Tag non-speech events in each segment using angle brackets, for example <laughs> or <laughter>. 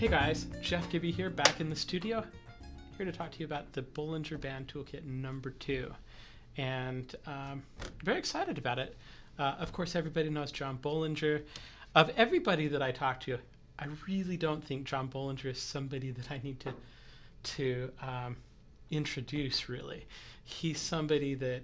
Hey guys, Jeff Gibby here, back in the studio. Here to talk to you about the Bollinger Band Toolkit number two. And um, very excited about it. Uh, of course, everybody knows John Bollinger. Of everybody that I talk to, I really don't think John Bollinger is somebody that I need to, to um, introduce, really. He's somebody that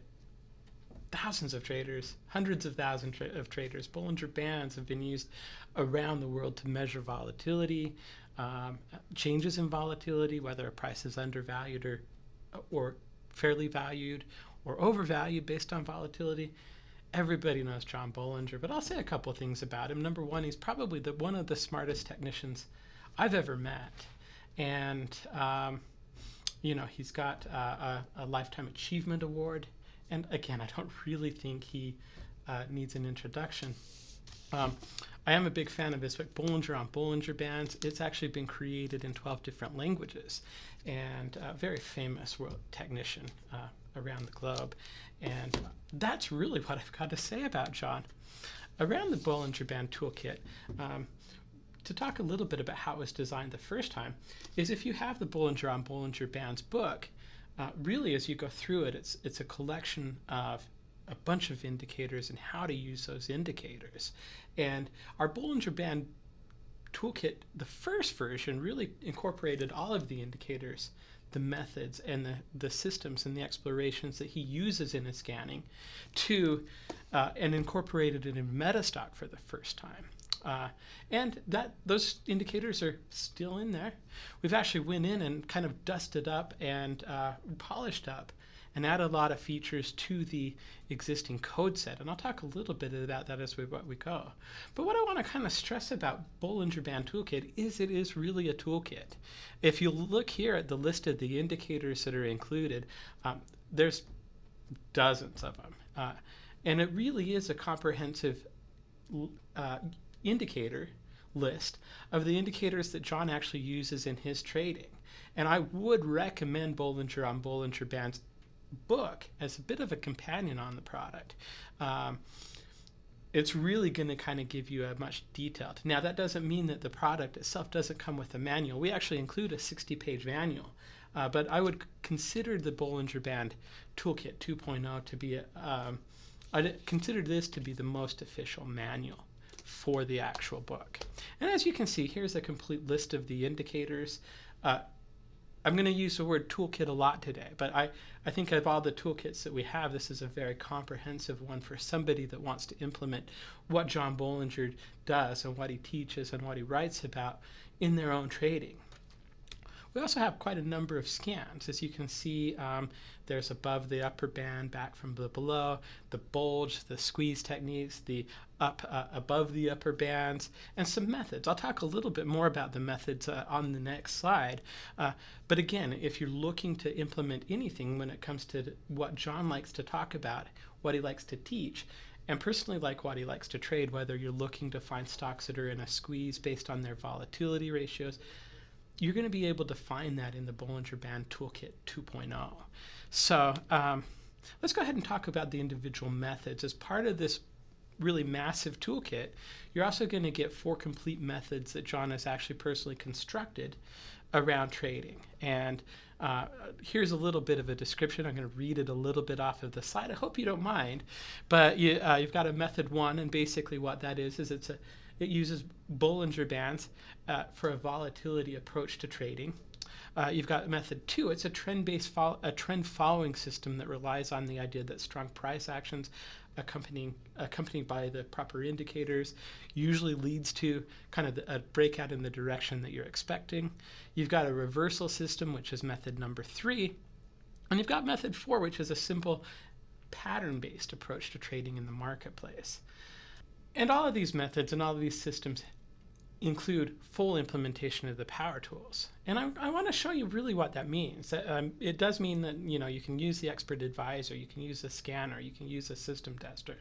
thousands of traders, hundreds of thousands of traders. Bollinger Bands have been used around the world to measure volatility, um, changes in volatility, whether a price is undervalued or, or fairly valued or overvalued based on volatility. Everybody knows John Bollinger, but I'll say a couple things about him. Number one, he's probably the, one of the smartest technicians I've ever met. And, um, you know, he's got a, a Lifetime Achievement Award and again, I don't <laughs> really think he uh, needs an introduction. Um, I am a big fan of book, Bollinger on Bollinger Bands. It's actually been created in 12 different languages and a very famous world technician uh, around the globe. And that's really what I've got to say about John. Around the Bollinger Band toolkit, um, to talk a little bit about how it was designed the first time, is if you have the Bollinger on Bollinger Bands book, uh, really, as you go through it, it's it's a collection of a bunch of indicators and how to use those indicators. And our Bollinger Band toolkit, the first version, really incorporated all of the indicators, the methods, and the, the systems and the explorations that he uses in his scanning to uh, and incorporated it in Metastock for the first time. Uh, and that those indicators are still in there. We've actually went in and kind of dusted up and uh, polished up and add a lot of features to the existing code set. And I'll talk a little bit about that as we, we go. But what I want to kind of stress about Bollinger Band Toolkit is it is really a toolkit. If you look here at the list of the indicators that are included, um, there's dozens of them. Uh, and it really is a comprehensive uh, indicator list of the indicators that John actually uses in his trading. And I would recommend Bollinger on Bollinger Band's book as a bit of a companion on the product. Um, it's really going to kind of give you a much detailed. Now, that doesn't mean that the product itself doesn't come with a manual. We actually include a 60 page manual. Uh, but I would consider the Bollinger Band Toolkit 2.0 to be, um, I'd consider this to be the most official manual for the actual book. And as you can see, here's a complete list of the indicators. Uh, I'm going to use the word toolkit a lot today, but I, I think of all the toolkits that we have, this is a very comprehensive one for somebody that wants to implement what John Bollinger does and what he teaches and what he writes about in their own trading. We also have quite a number of scans. As you can see, um, there's above the upper band, back from the below, the bulge, the squeeze techniques, the up uh, above the upper bands, and some methods. I'll talk a little bit more about the methods uh, on the next slide. Uh, but again, if you're looking to implement anything when it comes to what John likes to talk about, what he likes to teach, and personally like what he likes to trade, whether you're looking to find stocks that are in a squeeze based on their volatility ratios, you're going to be able to find that in the Bollinger Band Toolkit 2.0. So um, let's go ahead and talk about the individual methods. As part of this really massive toolkit, you're also going to get four complete methods that John has actually personally constructed around trading. And uh, here's a little bit of a description. I'm going to read it a little bit off of the slide. I hope you don't mind. But you, uh, you've got a method one, and basically what that is is it's a it uses Bollinger Bands uh, for a volatility approach to trading. Uh, you've got method two. It's a trend-based fo- a trend following system that relies on the idea that strong price actions accompanying accompanied by the proper indicators usually leads to kind of a breakout in the direction that you're expecting. You've got a reversal system, which is method number three. And you've got method four, which is a simple pattern-based approach to trading in the marketplace. And all of these methods and all of these systems include full implementation of the power tools. And I, I want to show you really what that means. Um, it does mean that you know you can use the expert advisor, you can use a scanner, you can use a system tester.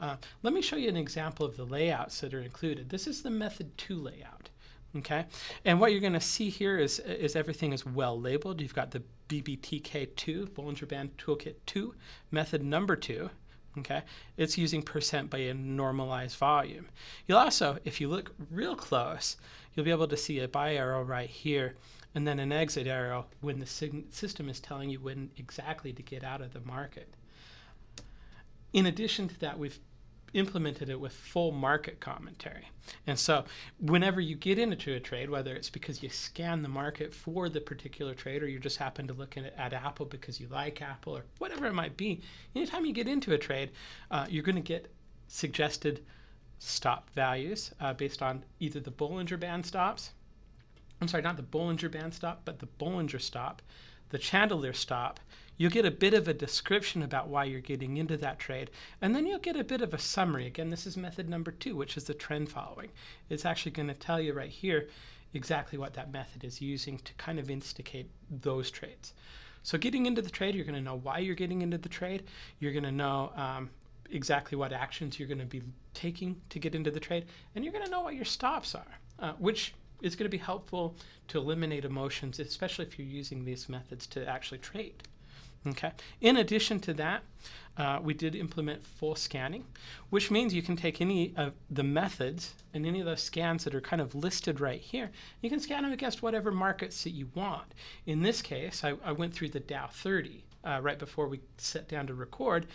Uh, let me show you an example of the layouts that are included. This is the method two layout. Okay, and what you're going to see here is is everything is well labeled. You've got the BBTK2 Bollinger Band Toolkit 2 method number two okay? It's using percent by a normalized volume. You'll also, if you look real close, you'll be able to see a buy arrow right here and then an exit arrow when the system is telling you when exactly to get out of the market. In addition to that, we've implemented it with full market commentary. And so, whenever you get into a trade, whether it's because you scan the market for the particular trade or you just happen to look at, at Apple because you like Apple or whatever it might be, anytime you get into a trade, uh, you're going to get suggested stop values uh, based on either the Bollinger Band stops. I'm sorry, not the Bollinger Band stop, but the Bollinger stop, the Chandelier stop, You'll get a bit of a description about why you're getting into that trade, and then you'll get a bit of a summary. Again, this is method number two, which is the trend following. It's actually going to tell you right here exactly what that method is using to kind of instigate those trades. So getting into the trade, you're going to know why you're getting into the trade. You're going to know um, exactly what actions you're going to be taking to get into the trade, and you're going to know what your stops are, uh, which is going to be helpful to eliminate emotions, especially if you're using these methods to actually trade. Okay. In addition to that, uh, we did implement full scanning, which means you can take any of the methods and any of those scans that are kind of listed right here. You can scan them against whatever markets that you want. In this case, I, I went through the Dow 30 uh, right before we sat down to record,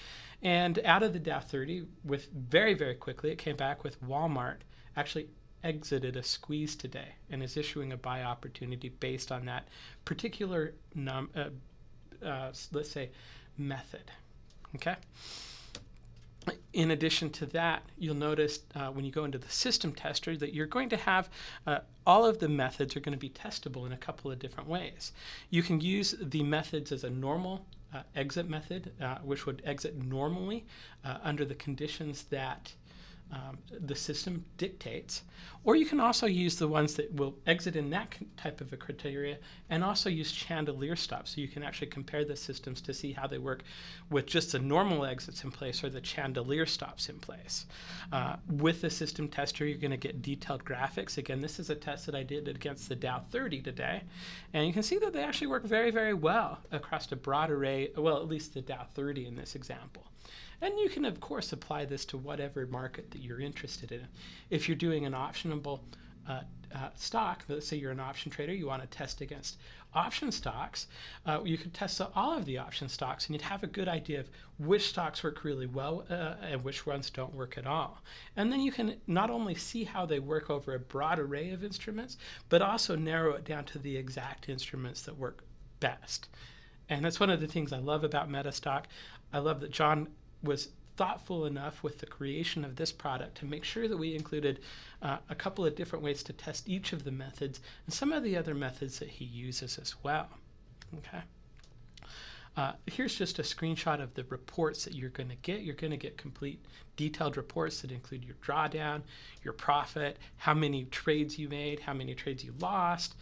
and out of the Dow 30, with very very quickly, it came back with Walmart actually exited a squeeze today and is issuing a buy opportunity based on that particular num- uh, uh, let's say, method. Okay. In addition to that, you'll notice uh, when you go into the system tester that you're going to have uh, all of the methods are going to be testable in a couple of different ways. You can use the methods as a normal uh, exit method, uh, which would exit normally uh, under the conditions that um, the system dictates. Or you can also use the ones that will exit in that type of a criteria and also use chandelier stops. So you can actually compare the systems to see how they work with just the normal exits in place or the chandelier stops in place. Uh, with the system tester, you're going to get detailed graphics. Again, this is a test that I did against the Dow 30 today. And you can see that they actually work very, very well across a broad array, well, at least the Dow 30 in this example. And you can, of course, apply this to whatever market that you're interested in. If you're doing an optionable uh, uh, stock, let's say you're an option trader, you want to test against option stocks, uh, you could test all of the option stocks and you'd have a good idea of which stocks work really well uh, and which ones don't work at all. And then you can not only see how they work over a broad array of instruments, but also narrow it down to the exact instruments that work best. And that's one of the things I love about Metastock. I love that John was thoughtful enough with the creation of this product to make sure that we included uh, a couple of different ways to test each of the methods and some of the other methods that he uses as well. Okay. Uh, here's just a screenshot of the reports that you're going to get. You're going to get complete detailed reports that include your drawdown, your profit, how many trades you made, how many trades you lost,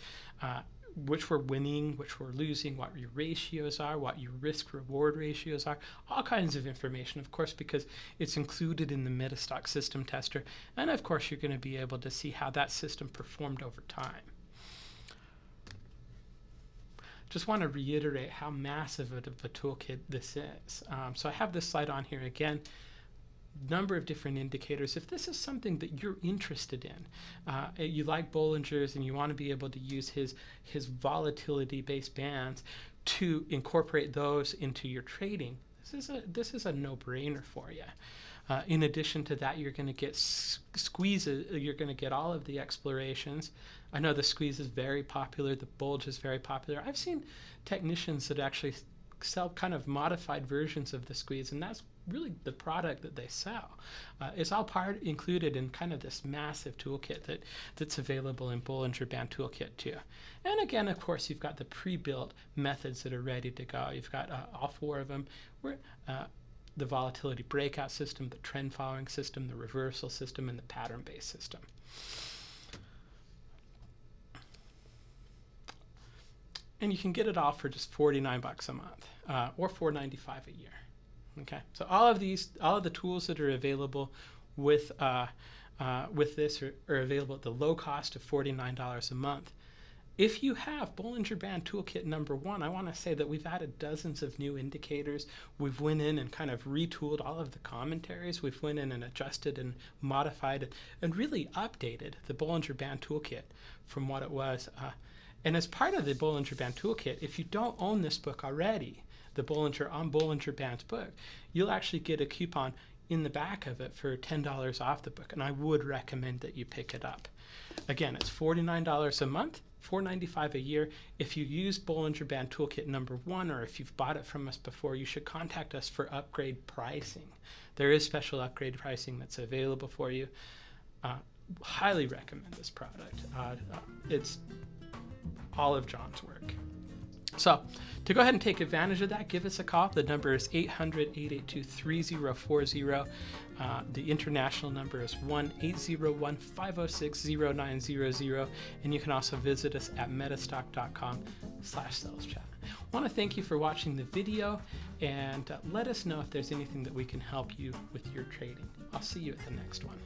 uh, which we're winning, which we're losing, what your ratios are, what your risk reward ratios are, all kinds of information, of course, because it's included in the Metastock system tester. And of course, you're going to be able to see how that system performed over time. Just want to reiterate how massive of a toolkit this is. Um, so I have this slide on here again number of different indicators. If this is something that you're interested in, uh, you like Bollinger's and you want to be able to use his his volatility-based bands to incorporate those into your trading, this is a this is a no-brainer for you. Uh, in addition to that, you're going to get squeezes. You're going to get all of the explorations. I know the squeeze is very popular. The bulge is very popular. I've seen technicians that actually sell kind of modified versions of the squeeze, and that's really the product that they sell. Uh, it's all part included in kind of this massive toolkit that that's available in Bollinger Band Toolkit too. And again, of course, you've got the pre-built methods that are ready to go. You've got uh, all four of them. Uh, the volatility breakout system, the trend following system, the reversal system, and the pattern based system. And you can get it all for just 49 bucks a month uh, or 4.95 a year. Okay, so all of these, all of the tools that are available with uh, uh, with this are, are, available at the low cost of $49 a month. If you have Bollinger Band Toolkit number one, I want to say that we've added dozens of new indicators. We've went in and kind of retooled all of the commentaries. We've went in and adjusted and modified it and really updated the Bollinger Band Toolkit from what it was. Uh, and as part of the Bollinger Band Toolkit, if you don't own this book already, the Bollinger on Bollinger Band's book, you'll actually get a coupon in the back of it for $10 off the book. And I would recommend that you pick it up. Again, it's $49 a month $4.95 a year. If you use Bollinger Band Toolkit number one, or if you've bought it from us before, you should contact us for upgrade pricing. There is special upgrade pricing that's available for you. Uh, highly recommend this product. Uh, it's all of John's work. So, to go ahead and take advantage of that, give us a call. The number is 800 882 3040. Uh, the international number is 1 801 506 0900. And you can also visit us at metastock.com slash sales chat. Want to thank you for watching the video and uh, let us know if there's anything that we can help you with your trading. I'll see you at the next one.